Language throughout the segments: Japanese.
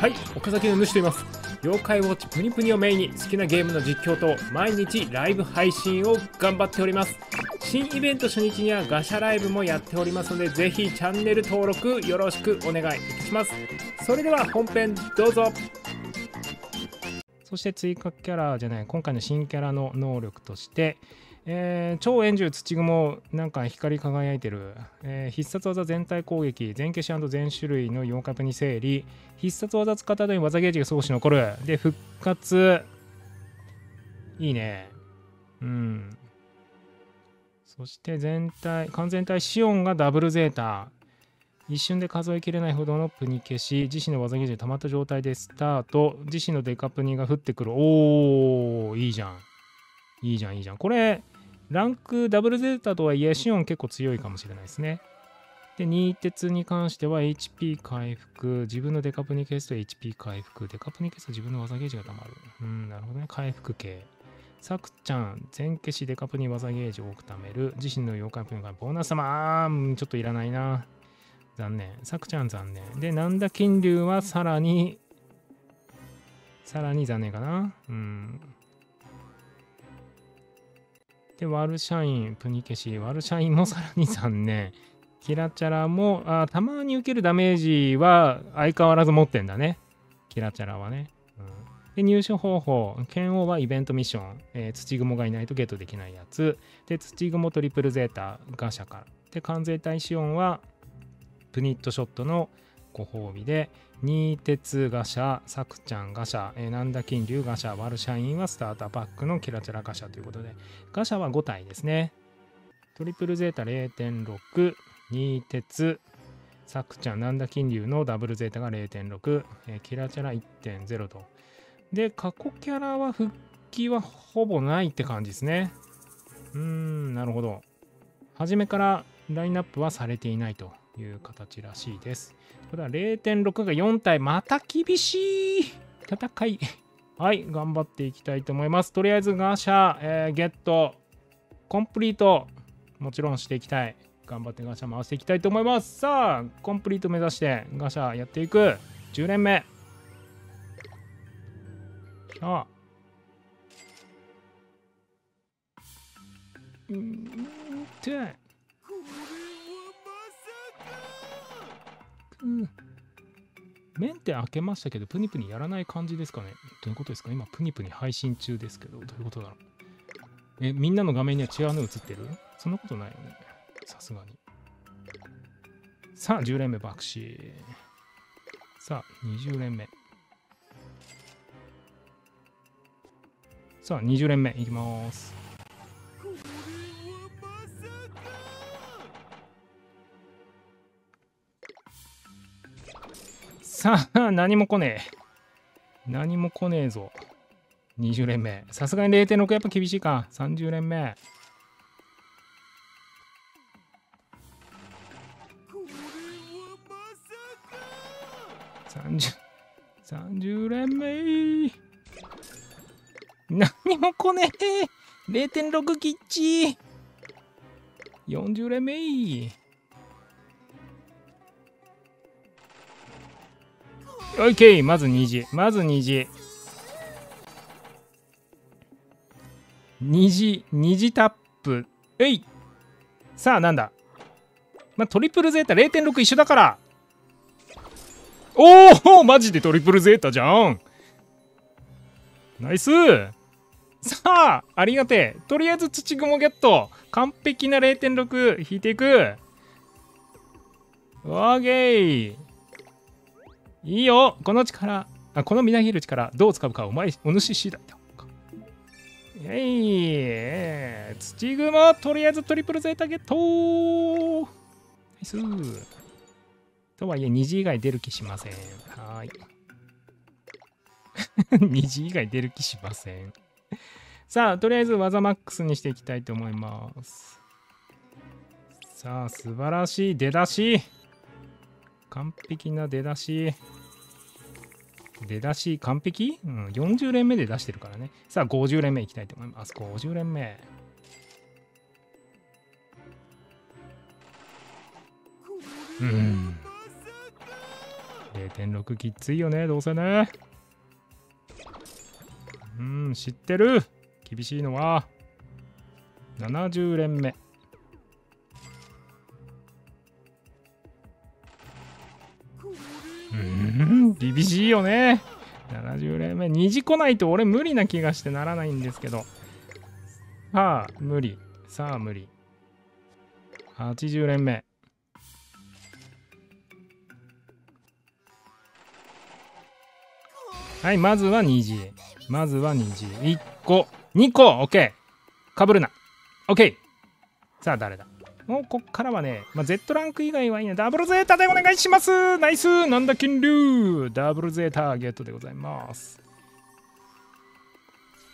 はい岡崎の主と言います。妖怪ウォッチプニプニをメインに好きなゲームの実況と毎日ライブ配信を頑張っております。新イベント初日にはガシャライブもやっておりますのでぜひチャンネル登録よろしくお願いいたします。それでは本編どうぞ。そして追加キャラじゃない今回の新キャラの能力としてえー、超円柱土雲なんか光り輝いてる、えー、必殺技全体攻撃全消し全種類の4角に整理。必殺技使った後に技ゲージが少し残る。で復活。いいね。うん。そして全体完全体シオンがダブルゼータ。一瞬で数えきれないほどのプニ消し。自身の技ゲージが溜まった状態でスタート。自身のデカプニが降ってくる。おーいいじゃん。いいじゃんいいじゃん。これランクダブルゼータとはいえシオン結構強いかもしれないですね。で、ニー鉄に関しては HP 回復、自分のデカプニケースと HP 回復、デカプニケースと自分の技ゲージが溜まる。うん、なるほどね。回復系。サクちゃん、全消しデカプニ技ゲージを多く貯める。自身の妖怪プニがボーナス様、あ、ちょっといらないな。残念。サクちゃん残念。で、なんだ金龍はさらに、さらに残念かな。うん。で、ワルシャイン、プニケシ、ワルシャインもさらに残念。キラチャラもあ、たまに受けるダメージは相変わらず持ってんだね。キラチャラはね。うん、で、入手方法。剣王はイベントミッション。えー、土雲がいないとゲットできないやつ。で、土雲トリプルゼータ、ガシャから。で、完全体シオンは、プニットショットのご褒美で、新鉄ガシャ、サクちゃんガシャ、えー、なんだ金龍ガシャ、ワルシャインはスターターパックのキラチャラガシャということで、ガシャは5体ですね。トリプルゼータ0.6、新鉄、サクちゃん、なんだ金龍のダブルゼータが0.6、えー、キラチャラ1.0と。で、過去キャラは復帰はほぼないって感じですね。うーん、なるほど。初めからラインナップはされていないという形らしいです。これは0.6が4体。また厳しい戦い。はい、頑張っていきたいと思います。とりあえずガシャ、えー、ゲット、コンプリート、もちろんしていきたい。頑張ってガシャ回していきたいと思います。さあ、コンプリート目指してガシャやっていく。10連目。さあ。うんて。うん。メンテ開けましたけど、プニプニやらない感じですかね。どういうことですか今、プニプニ配信中ですけど、どういうことだろう。え、みんなの画面には違うの映ってる？そんなことないよね。さすがに。さあ、10連目爆死。さあ、20連目。さあ、20連目いきます。さあ、何も来ねえ。何も来ねえぞ。20連目。さすがに0.6やっぱ厳しいか。30連目。30、30連目何も来ねえ !0.6 きっち !40 連目 OK! まず虹。まず虹。虹、虹タップ。えいさあ、なんだ？まあ、トリプルゼータ0.6一緒だからおおマジでトリプルゼータじゃんナイスさあありがてえとりあえず土雲ゲット完璧な0.6引いていくオーケーいいよ。この力あこのみなぎる力どう使うかお前お主次第だえい土雲とりあえずトリプルゼータゲット。ナイス。とはいえ虹以外出る気しません。はい。虹以外出る気しません。さあとりあえず技マックスにしていきたいと思います。さあ素晴らしい。出だし。完璧な出だし。出だし完璧？うん、40連目で出してるからね。さあ、50連目いきたいと思います。50連目。うん。0.6きついよね、どうせね。うん、知ってる？厳しいのは。70連目。厳しいよね。70連目。虹来ないと俺無理な気がしてならないんですけど。さあ、無理。さあ、無理。80連目。はい、まずは虹。まずは虹。1個、2個、OK。かぶるな。OK。さあ、誰だ？もうこっからはね、まあ、Z ランク以外はいいね。ダブルゼータでお願いしますナイスなんだ金龍ダブルゼータゲットでございます。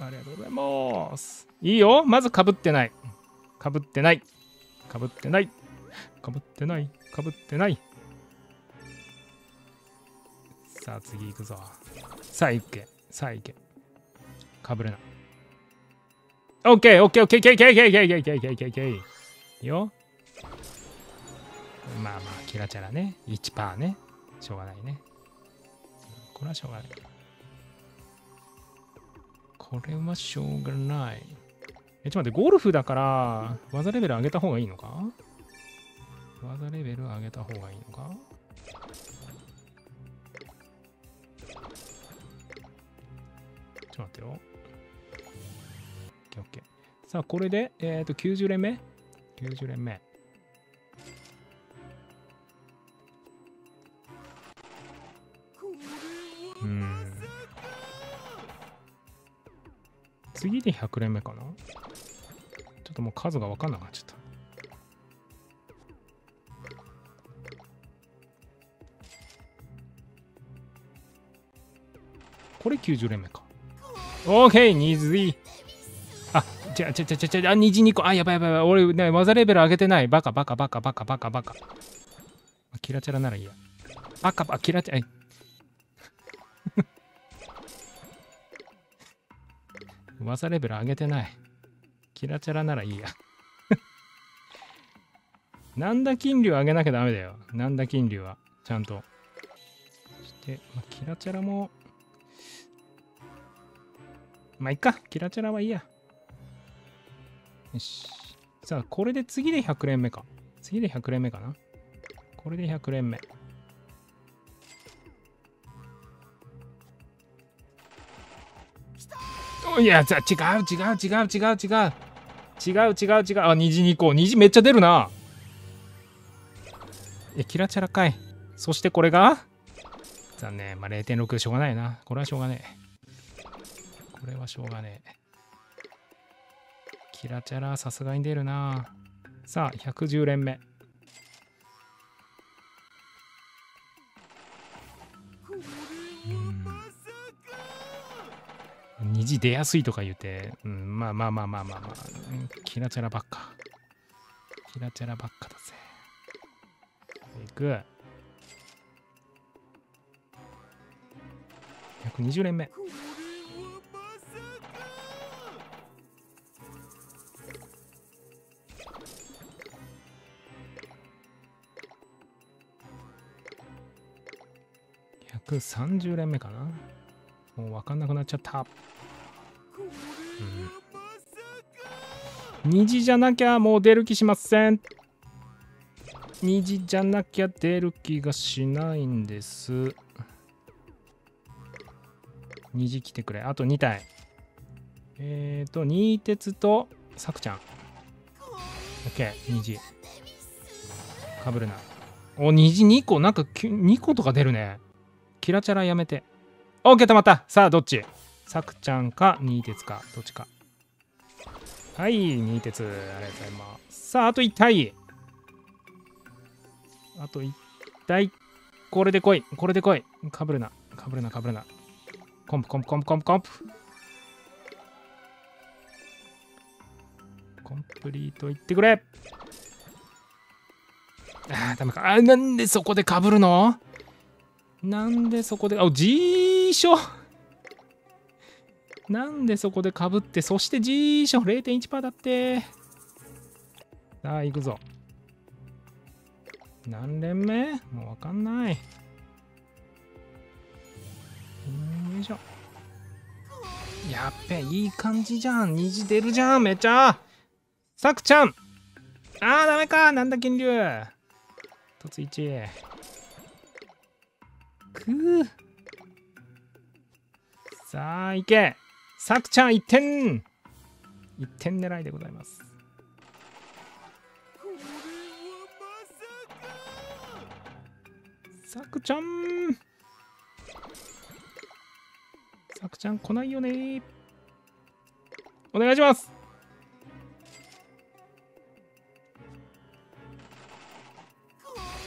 ありがとうございます。いいよまずかぶってない。かぶってない。かぶってない。かぶってない。かぶってない。さあ次行くぞ。さあ行け。さあ行け。かぶれない。オッケーオッケーオッケーオッケーオッケーオッケーオッケーオッケーオッケーオッケーオッケーいいよ。まあまあ、キラチャラね。1%ね。しょうがないね。これはしょうがない。これはしょうがない。え、ちょっと待って、ゴルフだから、技レベル上げた方がいいのか？技レベル上げた方がいいのか？ちょっと待ってよ。オッケー。さあ、これで、えっ、ー、と、90連目 ?90 連目。次で100連目かな？ちょっともう数が分かんなくなっちゃった。これ90連目か。OK! 虹。あ、ちゃちゃちゃちゃちゃ、あ、虹2個。あ、やばいやばいやばい。俺、ね、技レベル上げてない。バカバカバカバカバカバカ。キラチャラならいいや。バカバカ、キラチャラ。技レベル上げてない。キラチャラならいいや。なんだ金龍上げなきゃダメだよ。なんだ金龍は。ちゃんと。そして、まあ、キラチャラも。まあ、いっか。キラチャラはいいや。よし。さあ、これで次で100連目か。次で100連目かな。これで100連目。いや、じゃ違う違う違う違う違う。違う違う違う。あ、虹2個。虹めっちゃ出るな。え、キラチャラかい。そしてこれが？残念。まあ、0.6しょうがないな。これはしょうがねえ。これはしょうがねえ。キラチャラさすがに出るな。さあ、110連目。虹出やすいとか言うて、うん、まあまあまあまあまあまあ、キラチャラばっか。キラチャラばっかだぜ。いく。120連目。130連目かなもう分かんなくなっちゃった。虹じゃなきゃもう出る気しません。虹じゃなきゃ出る気がしないんです。虹来てくれ。あと2体。えっ、ー、と、新鉄とさくちゃん。OK、虹。かぶるな。お、虹2個？なんか2個とか出るね。キラチャラやめて。OK、止まった。さあ、どっち？さくちゃんか、新鉄か、どっちか。はい、新鉄。ありがとうございます。さあ、あと1体。あと1体。これで来い。これで来い。かぶるな。かぶるな、かぶるな。コンプ、コンプ、コンプ、コンプ、コンプ。コンプリートいってくれ。ああ、ダメか。あ、なんでそこでかぶるの？なんでそこで、あ、G 書なんでそこでかぶって、そして G 書0.1%だって。さあ、行くぞ。何連目？もうわかんない。よいしょ。やっべいい感じじゃん。虹出るじゃんめちゃ。さくちゃん。あーダメか。なんだ金龍。突1くーさあいけ。さくちゃん1点。1点狙いでございます。さくちゃん。さくちゃん来ないよね。お願いします。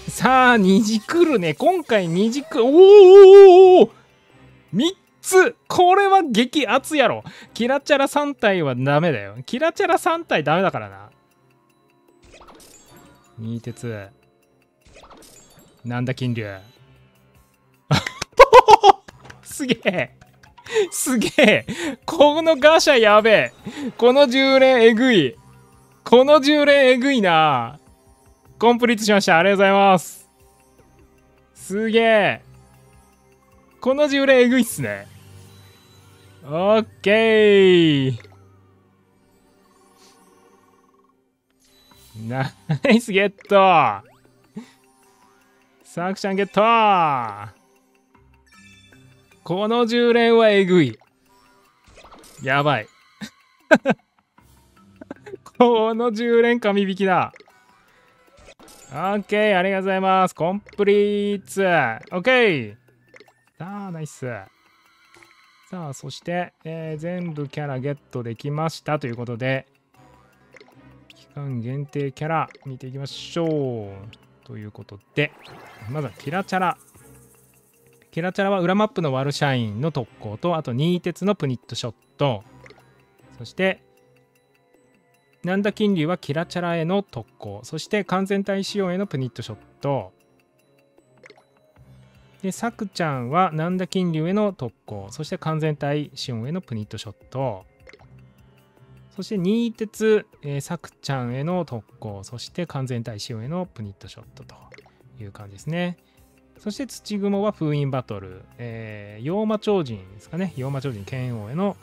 さあ虹来るね。今回虹来る。おーおーおー3つこれは激アツやろ。キラチャラ3体はダメだよ。キラチャラ3体ダメだからな。新鉄。なんだ金龍。すげえ。すげえ。このガシャやべえ。この10連えぐい。この10連えぐいな。コンプリートしました。ありがとうございます。すげえ。この10連えぐいっすね。オッケーナイスゲットサクシャンゲットこの10連はえぐい。やばい。この10連神引きだ。オッケー、ありがとうございます。コンプリーツ。オッケー。さあ、ナイス。さあ、そして、えー全部キャラゲットできましたということで、期間限定キャラ見ていきましょう。ということで、まずはキラチャラ。キラチャラは裏マップのワルシャインの特攻と、あとニーテツのプニットショット。そして、なんだ金龍はキラチャラへの特攻。そして完全体仕様へのプニットショット。で、サクちゃんはなんだ金龍への特攻。そして完全体仕様へのプニットショット。そしてニーテツ、えー、サクちゃんへの特攻。そして完全体仕様へのプニットショットという感じですね。そして土雲は封印バトル、えー、妖魔超人ですかね。妖魔超人剣王への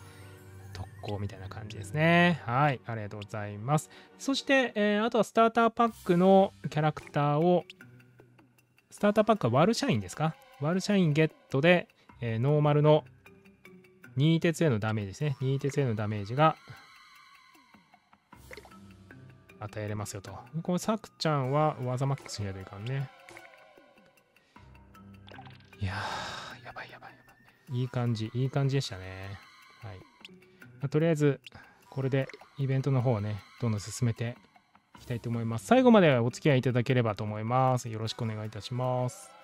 特攻みたいな感じですね。はい、ありがとうございます。そして、えーあとはスターターパックのキャラクターを、スターターパックはワルシャインですかワルシャインゲットで、えーノーマルの2鉄へのダメージですね。2鉄へのダメージが与えれますよと。このサクちゃんは技マックスにやるからね。いやー、やばいやばいやばい。いい感じ、いい感じでしたね。はい。まあとりあえず、これでイベントの方をね、どんどん進めていきたいと思います。最後までお付き合いいただければと思います。よろしくお願いいたします。